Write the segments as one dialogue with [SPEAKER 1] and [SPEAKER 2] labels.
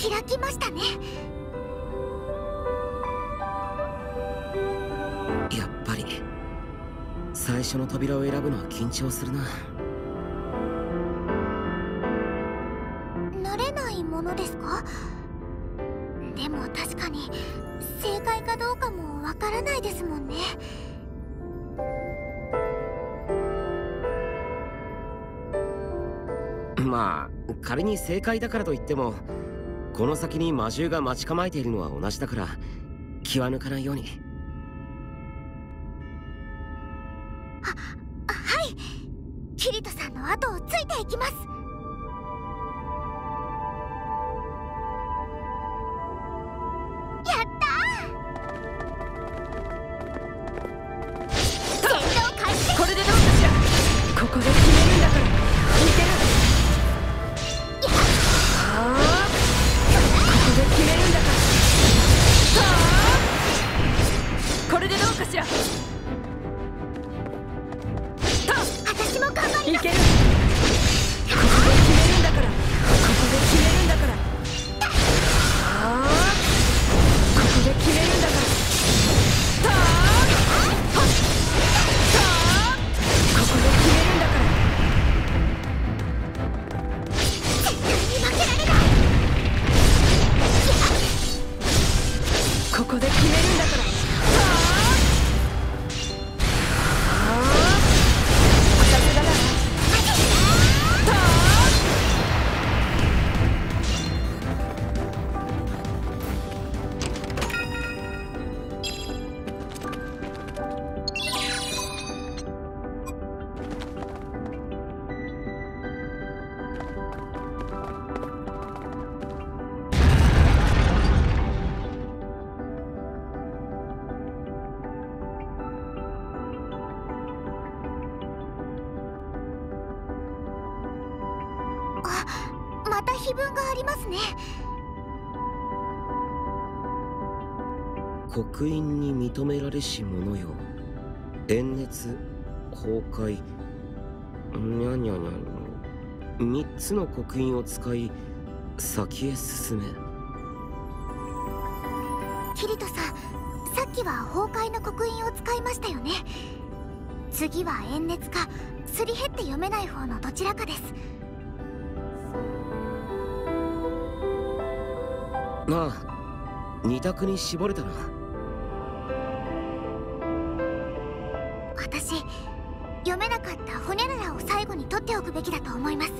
[SPEAKER 1] きましたね。
[SPEAKER 2] やっぱり。最初の扉を選ぶのは緊張するな。
[SPEAKER 1] 慣れないものですか？でも確かに正解かどうかもわからないですもんね。
[SPEAKER 2] まあ仮に正解だからといってもこの先に魔獣が待ち構えているのは同じだから気は抜かないように。
[SPEAKER 1] ははい。キリトさんの後をついていきます。
[SPEAKER 3] れでどうかしら。
[SPEAKER 1] 私も頑張ります。
[SPEAKER 3] いける
[SPEAKER 1] あまた碑文がありますね。
[SPEAKER 2] 刻印に認められし者よ。炎熱崩壊にゃにゃにゃ三つの刻印を使い先へ進め。
[SPEAKER 1] キリトさんさっきは崩壊の刻印を使いましたよね。次は炎熱かすり減って読めない方のどちらかです
[SPEAKER 2] まあ二択に絞れたな。
[SPEAKER 1] 私読めなかったホニャララを最後に取っておくべきだと思います。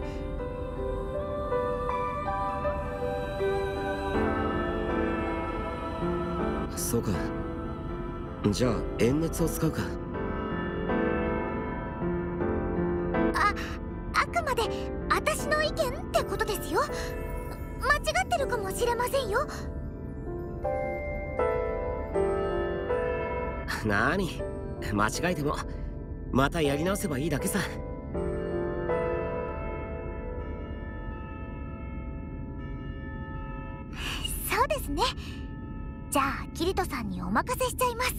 [SPEAKER 2] そうか。じゃあ炎熱を使うか。
[SPEAKER 1] ああくまで私の意見ってことですよ。間違ってるかもしれませんよ。
[SPEAKER 2] なーに？間違えてもまたやり直せばいいだけさ。
[SPEAKER 1] そうですね。じゃあキリトさんにお任せしちゃいます